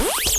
Bye.